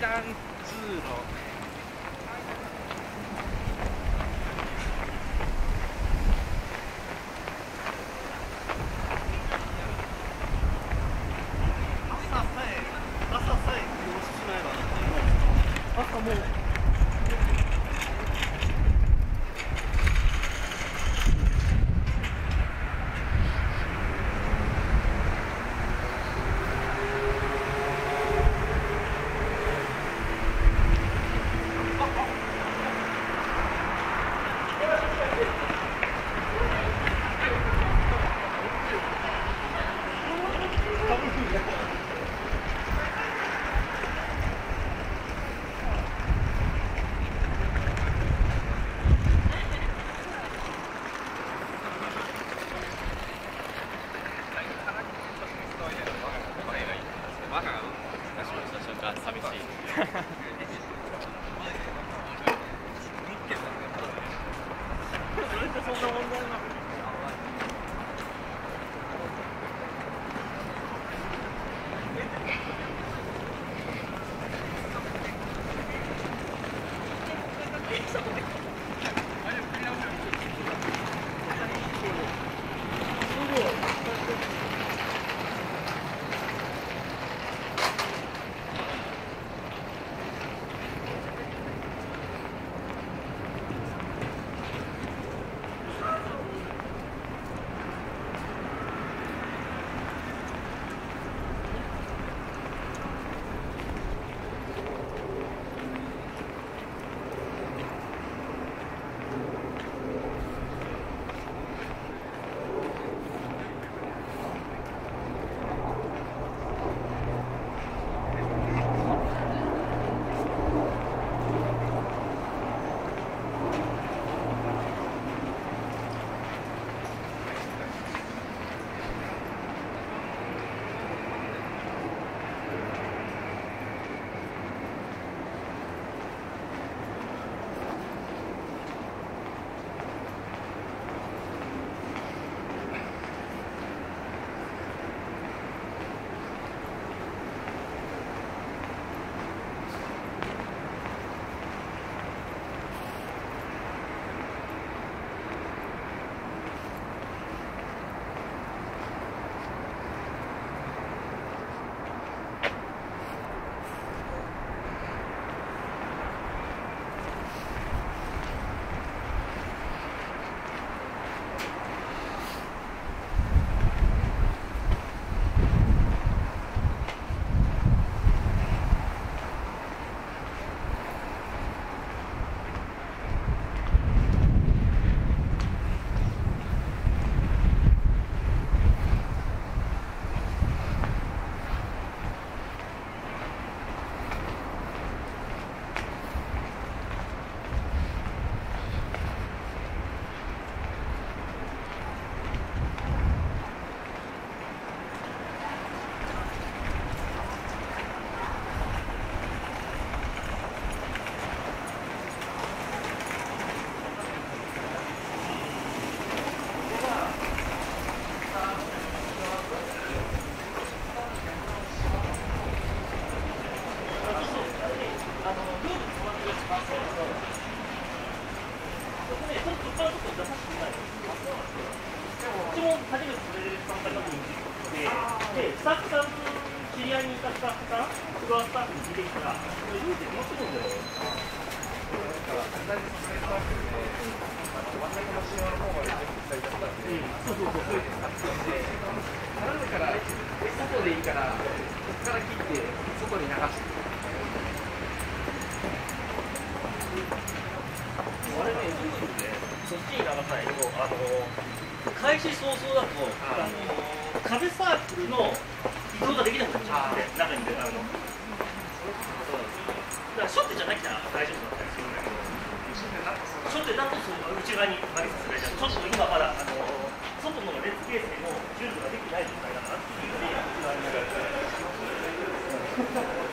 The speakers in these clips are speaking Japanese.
down からここから切って外に流してあれね、ルールで、そっちに流さないと、あの、開始早々だと、あの、風サークルの移動ができなくなっちゃうんで、中にあの、だから、ショットじゃなきゃ大丈夫だったりするんだけど、ショットだとそう内側に曲げさせられちゃう。ちょっと今まだ、あの、外の列形成も準備ができない状態だから Thank you.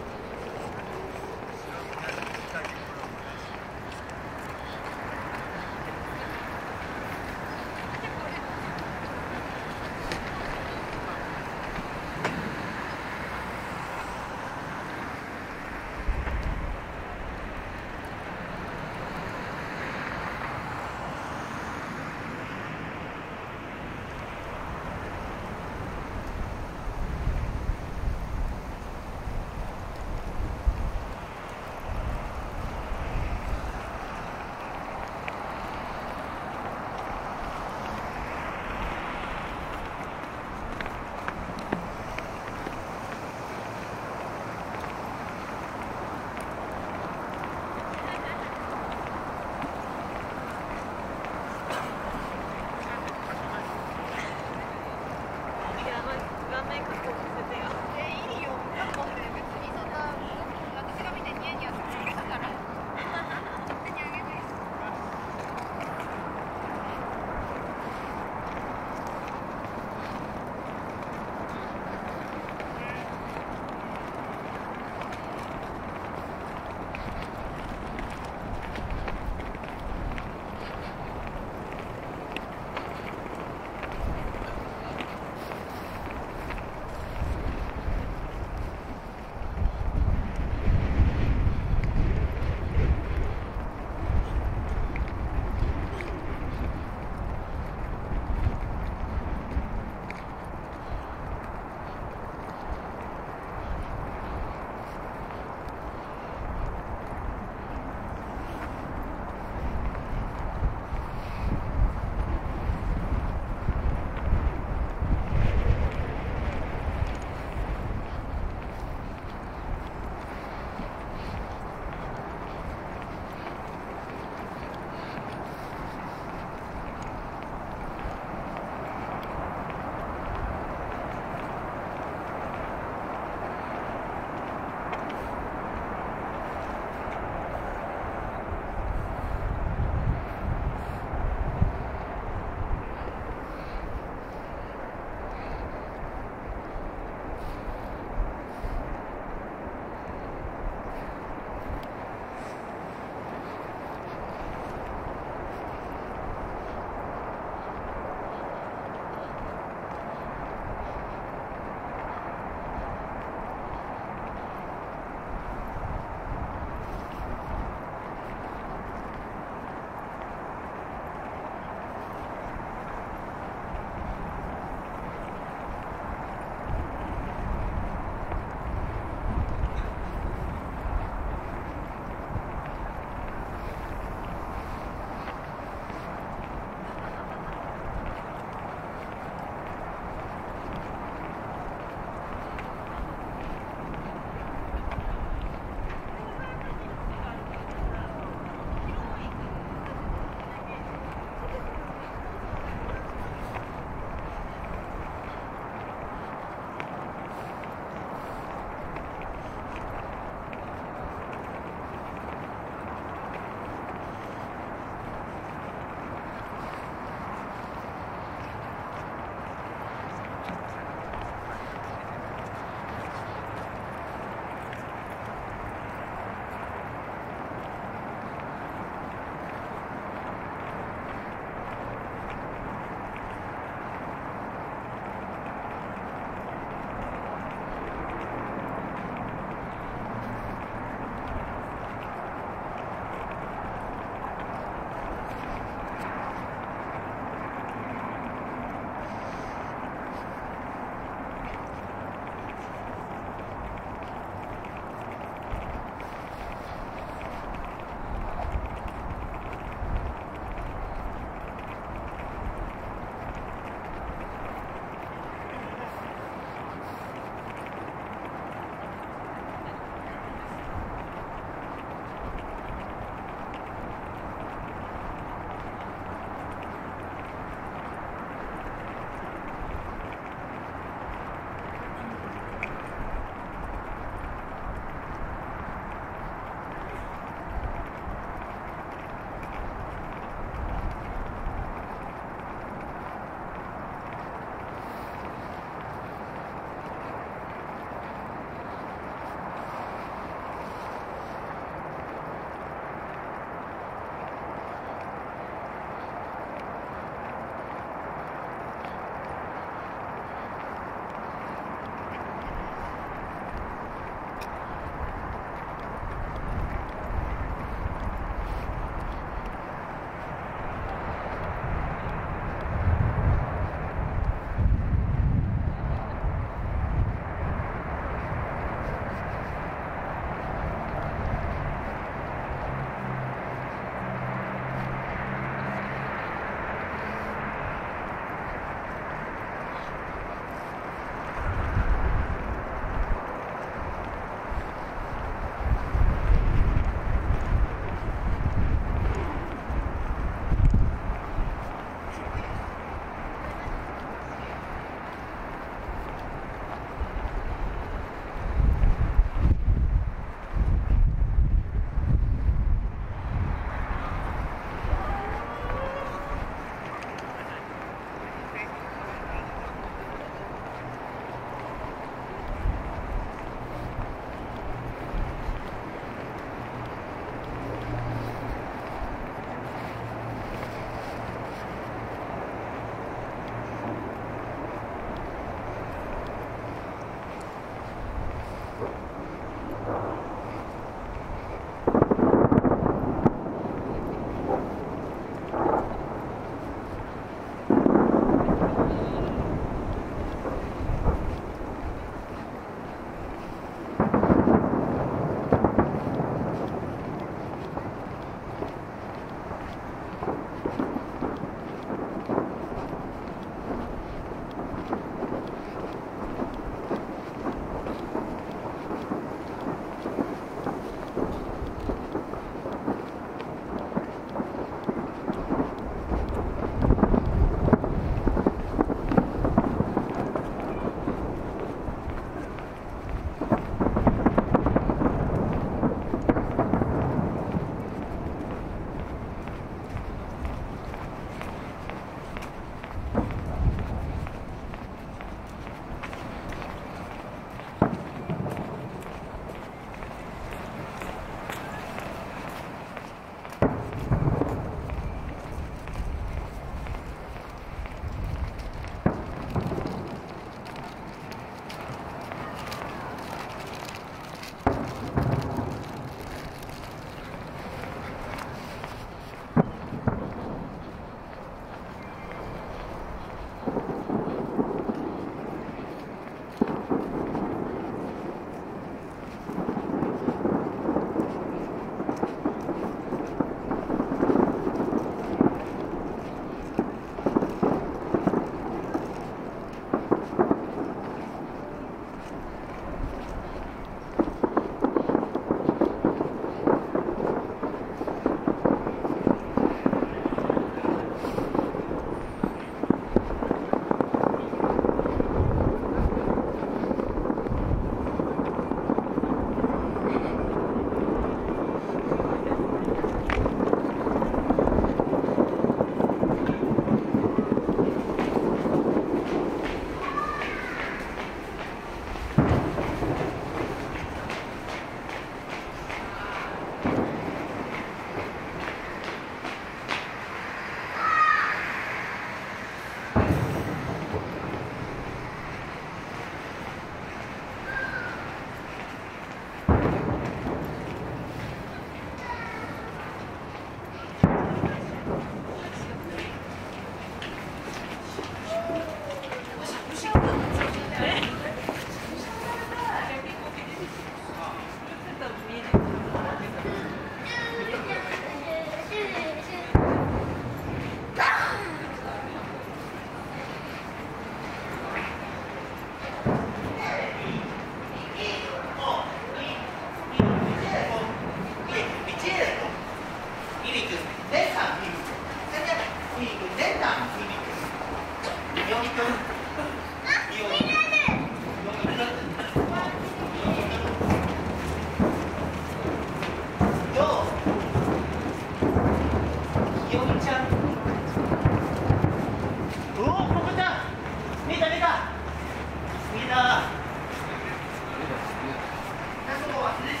Let's go.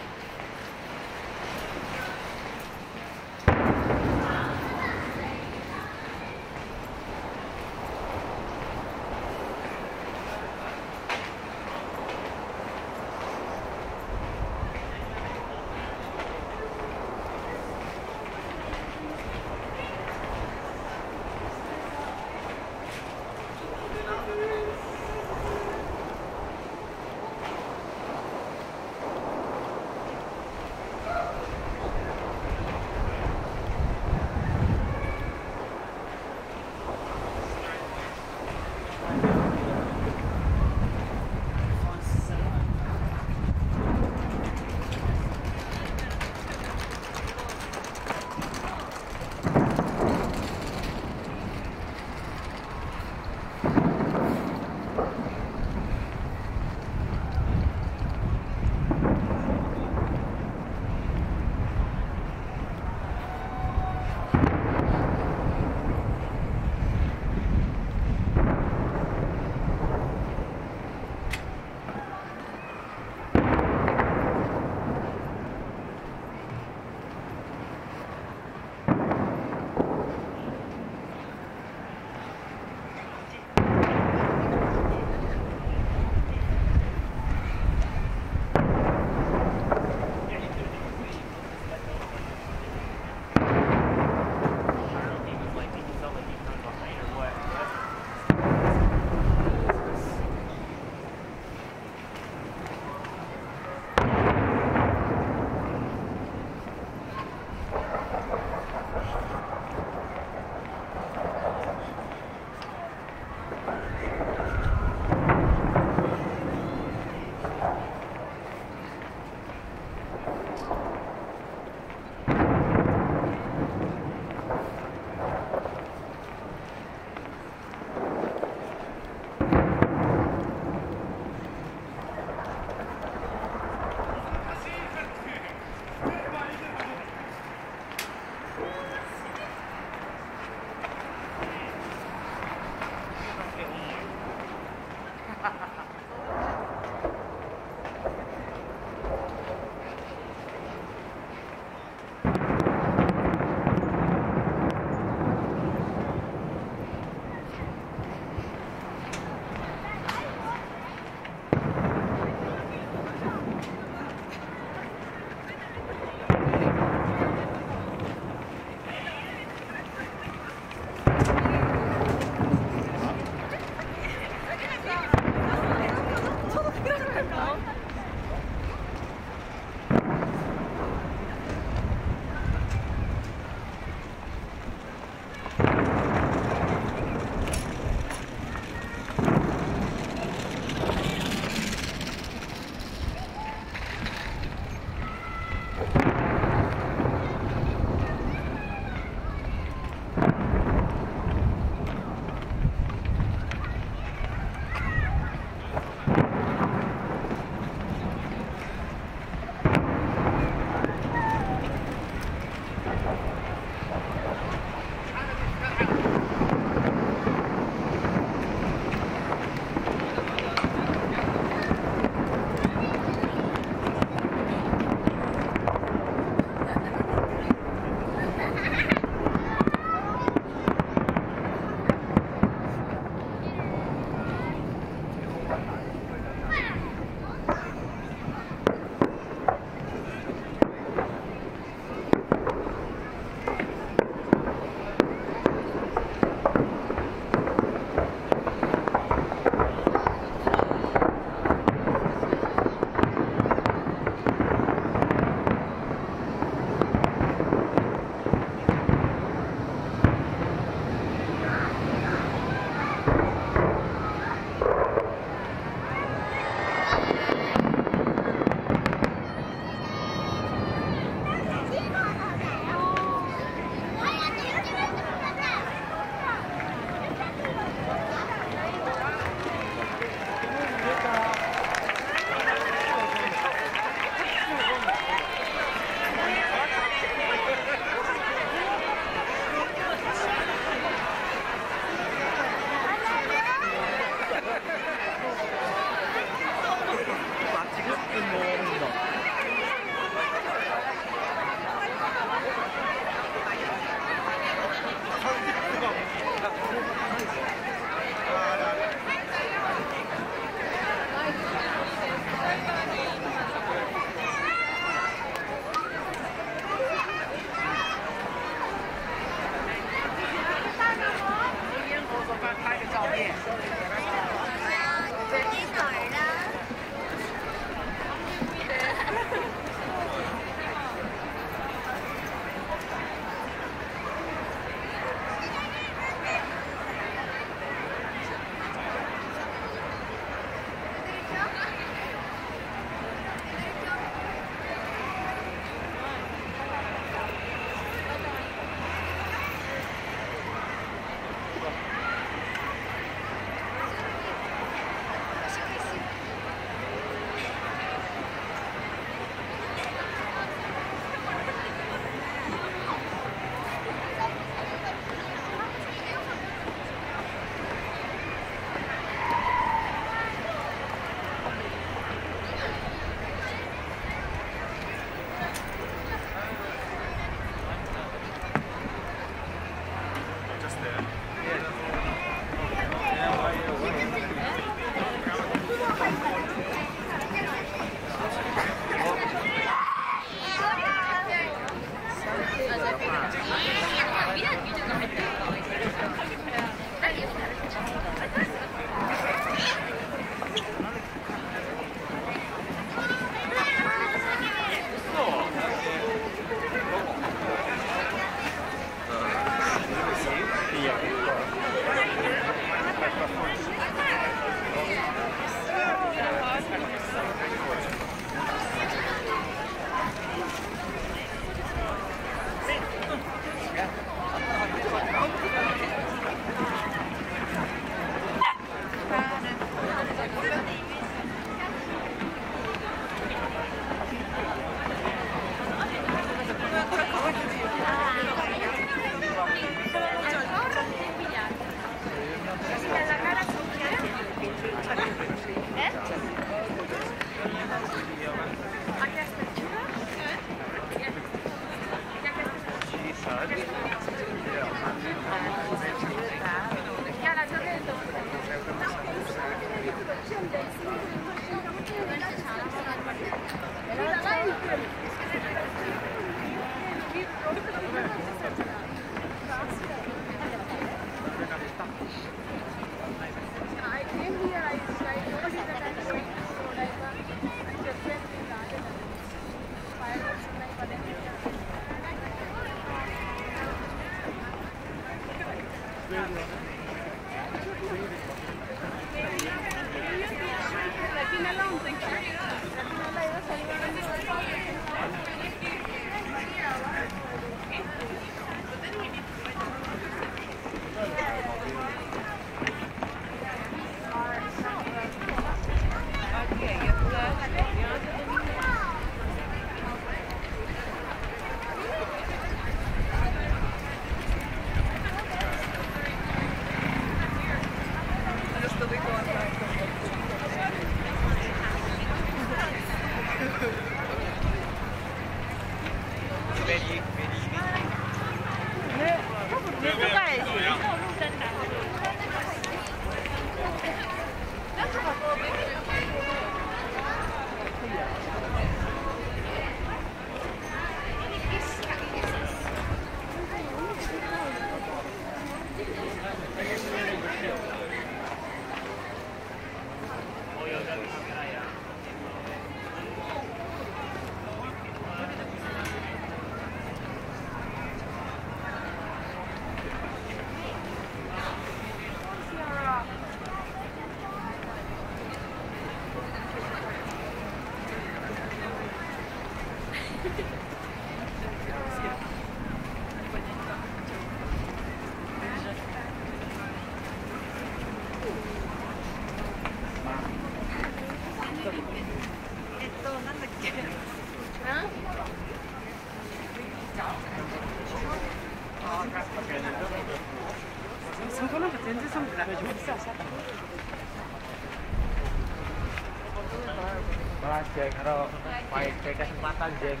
jeng karo pai kesempatan jeng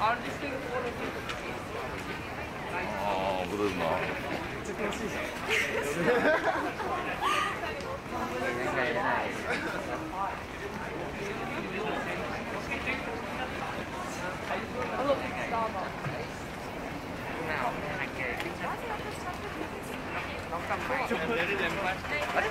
ああ、踊るな。あれ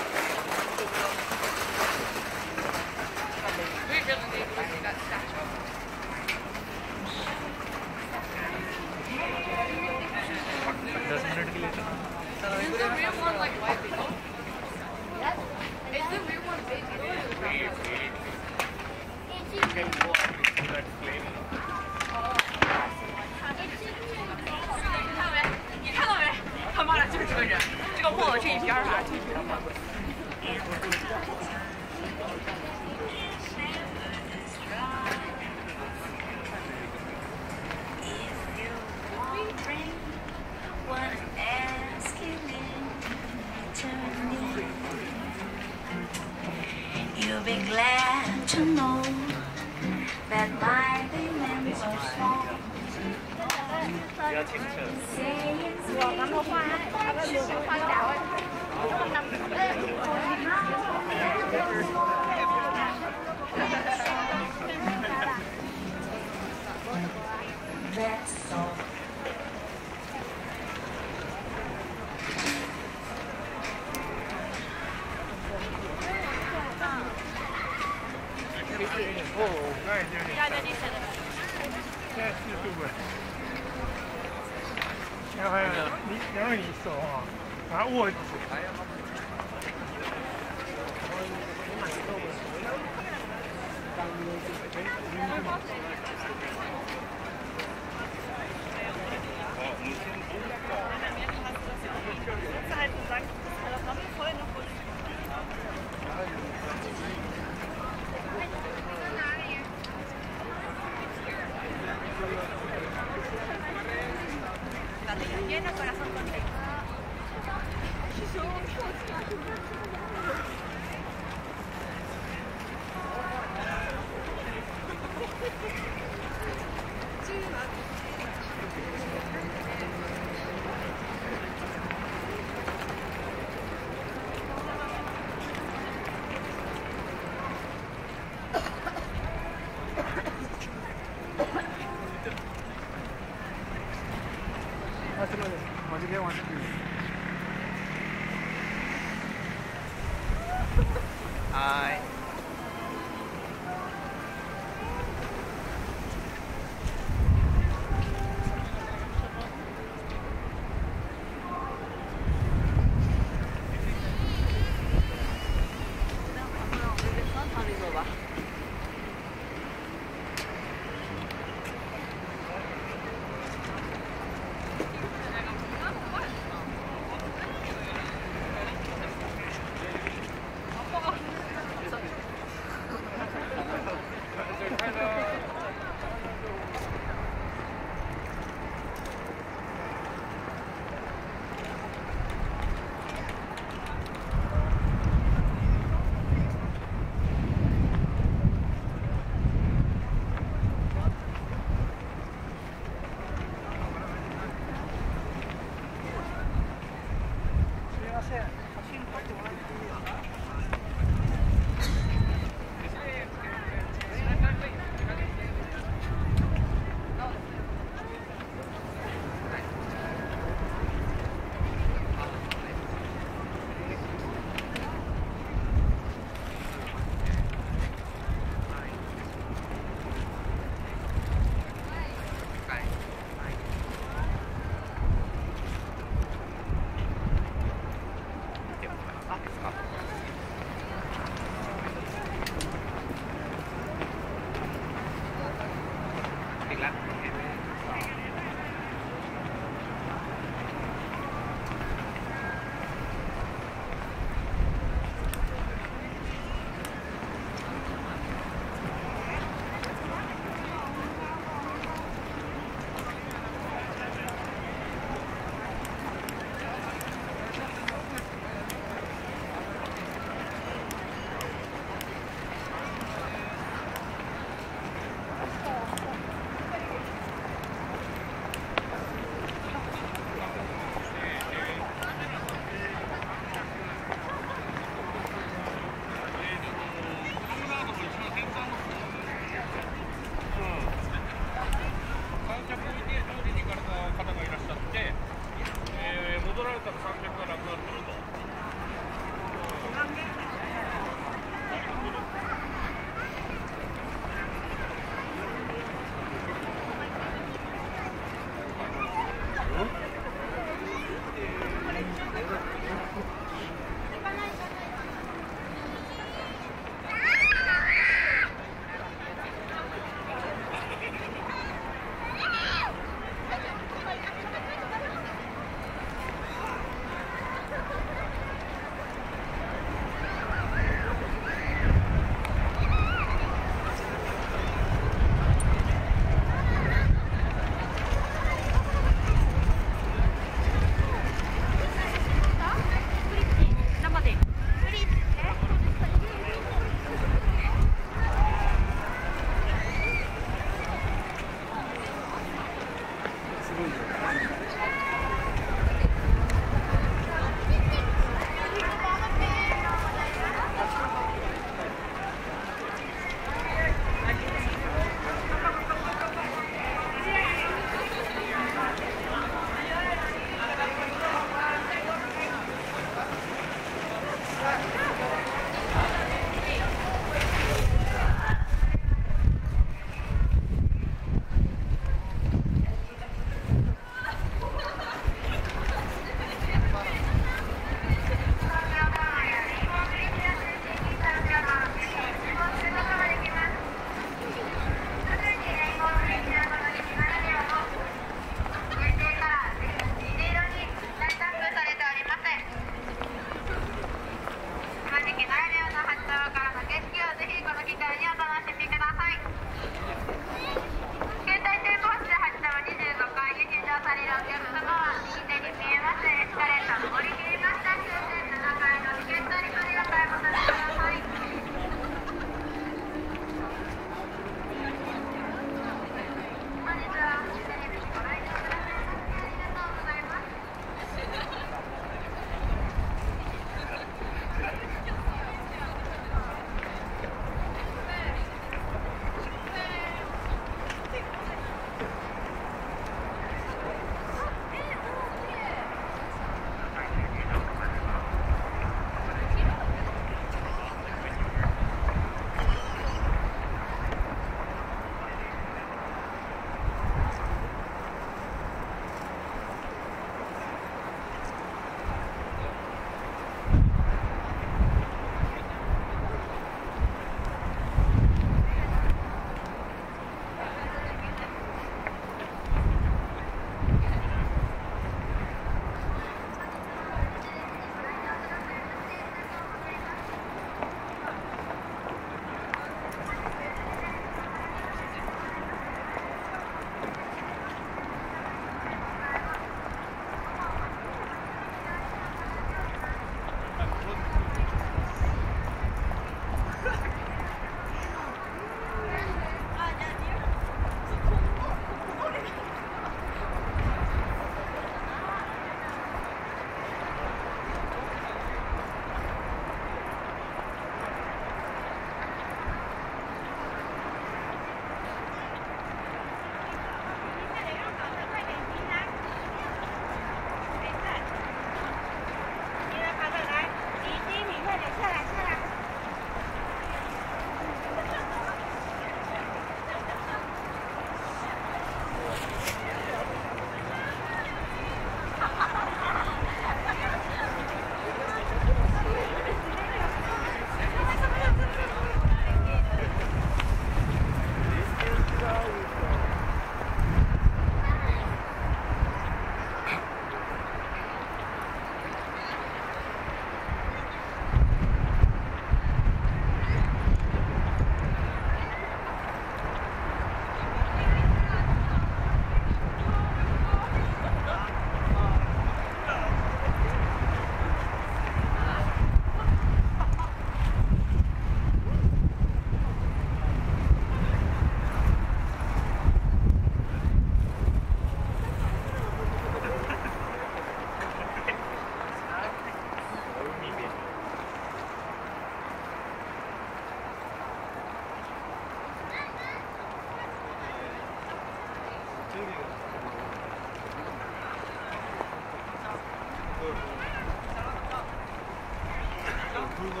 Imagine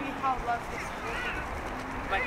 we how love this. Like,